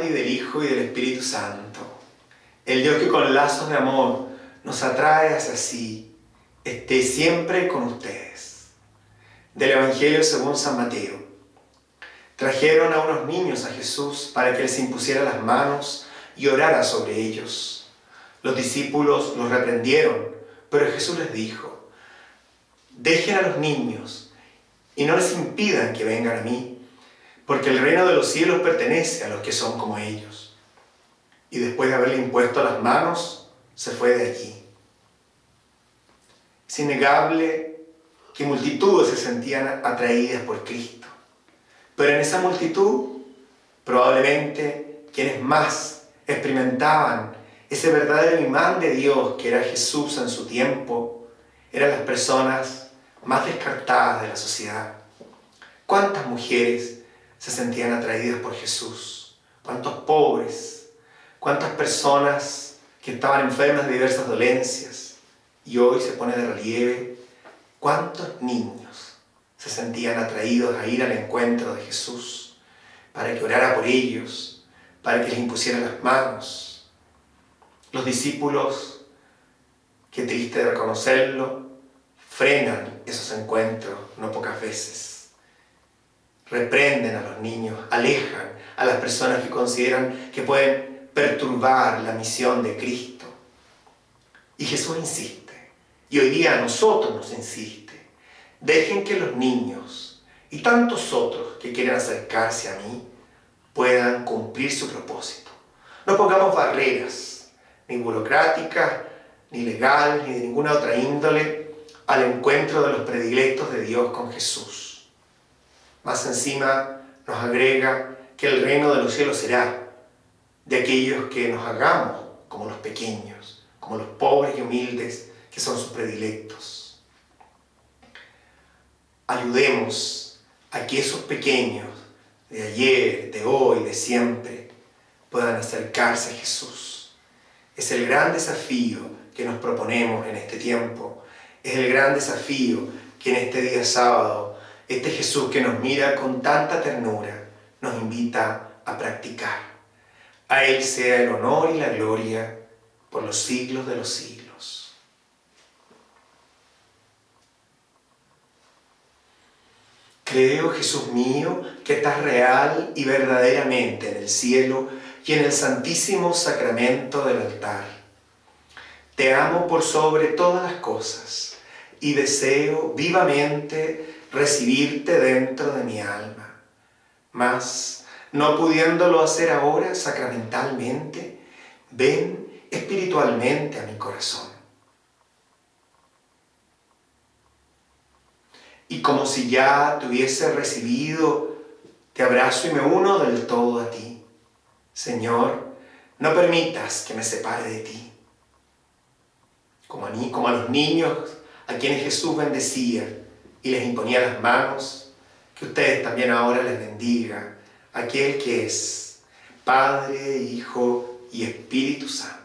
Y del Hijo y del Espíritu Santo. El Dios que con lazos de amor nos atrae hacia sí, esté siempre con ustedes. Del Evangelio según San Mateo. Trajeron a unos niños a Jesús para que les impusiera las manos y orara sobre ellos. Los discípulos los reprendieron, pero Jesús les dijo, dejen a los niños y no les impidan que vengan a mí porque el reino de los cielos pertenece a los que son como ellos. Y después de haberle impuesto las manos, se fue de allí. Es innegable que multitudes se sentían atraídas por Cristo. Pero en esa multitud, probablemente quienes más experimentaban ese verdadero imán de Dios que era Jesús en su tiempo, eran las personas más descartadas de la sociedad. ¿Cuántas mujeres se sentían atraídas por Jesús. Cuántos pobres, cuántas personas que estaban enfermas de diversas dolencias. Y hoy se pone de relieve cuántos niños se sentían atraídos a ir al encuentro de Jesús para que orara por ellos, para que les impusiera las manos. Los discípulos, qué triste reconocerlo, frenan esos encuentros no pocas veces reprenden a los niños, alejan a las personas que consideran que pueden perturbar la misión de Cristo. Y Jesús insiste, y hoy día a nosotros nos insiste, dejen que los niños y tantos otros que quieren acercarse a mí puedan cumplir su propósito. No pongamos barreras, ni burocráticas, ni legales, ni de ninguna otra índole, al encuentro de los predilectos de Dios con Jesús más encima nos agrega que el reino de los cielos será de aquellos que nos hagamos como los pequeños, como los pobres y humildes que son sus predilectos. Ayudemos a que esos pequeños de ayer, de hoy, de siempre, puedan acercarse a Jesús. Es el gran desafío que nos proponemos en este tiempo. Es el gran desafío que en este día sábado este Jesús que nos mira con tanta ternura nos invita a practicar. A Él sea el honor y la gloria por los siglos de los siglos. Creo, Jesús mío, que estás real y verdaderamente en el cielo y en el santísimo sacramento del altar. Te amo por sobre todas las cosas y deseo vivamente recibirte dentro de mi alma. Mas, no pudiéndolo hacer ahora sacramentalmente, ven espiritualmente a mi corazón. Y como si ya te hubiese recibido, te abrazo y me uno del todo a ti. Señor, no permitas que me separe de ti. Como a, mí, como a los niños a quienes Jesús bendecía, y les imponía las manos, que ustedes también ahora les bendiga aquel que es Padre, Hijo y Espíritu Santo.